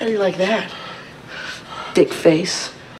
How do you like that? Dick face.